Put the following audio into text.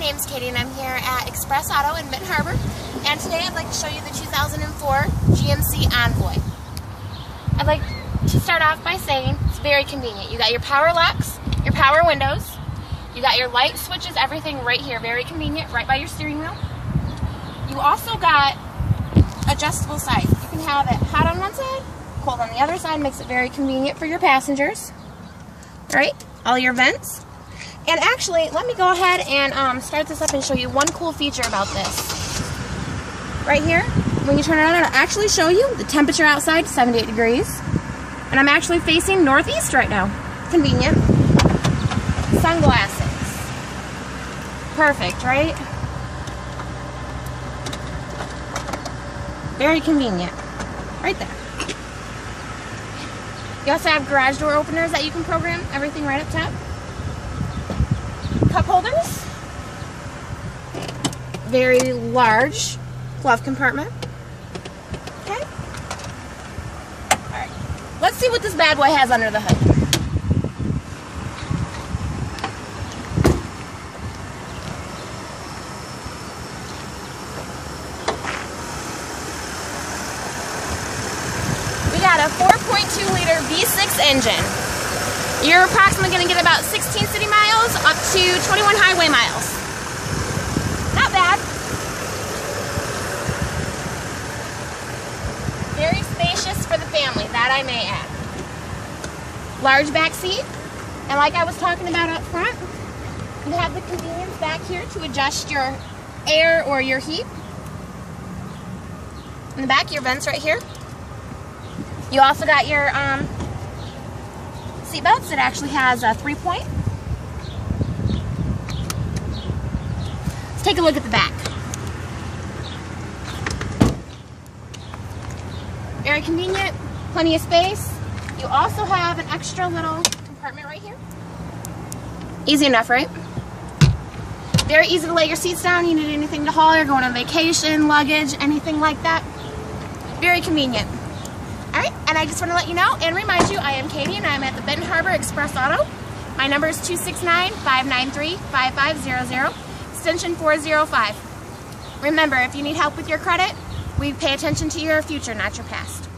name's Katie and I'm here at Express Auto in Benton Harbor. And today I'd like to show you the 2004 GMC Envoy. I'd like to start off by saying it's very convenient. You got your power locks, your power windows, you got your light switches, everything right here. Very convenient, right by your steering wheel. You also got adjustable sides. You can have it hot on one side, cold on the other side. Makes it very convenient for your passengers. Right? All your vents. And actually, let me go ahead and um, start this up and show you one cool feature about this. Right here, when you turn it on, it'll actually show you the temperature outside, 78 degrees. And I'm actually facing northeast right now. Convenient. Sunglasses. Perfect, right? Very convenient. Right there. You also have garage door openers that you can program. Everything right up top Very large glove compartment. Okay. Alright. Let's see what this bad boy has under the hood. We got a 4.2 liter V6 engine. You're approximately going to get about 16 city miles up to 21 highway miles. Not bad. Very spacious for the family, that I may add. Large back seat. And like I was talking about up front, you have the convenience back here to adjust your air or your heat. In the back, your vents right here. You also got your um, seatbelts. It actually has a three point. Let's take a look at the back. Very convenient, plenty of space. You also have an extra little compartment right here. Easy enough, right? Very easy to lay your seats down. You need anything to haul, you're going on vacation, luggage, anything like that. Very convenient. Alright, and I just want to let you know and remind you, I am Katie and I'm at the Benton Harbor Express Auto. My number is 269-593-5500, extension 405. Remember, if you need help with your credit, we pay attention to your future, not your past.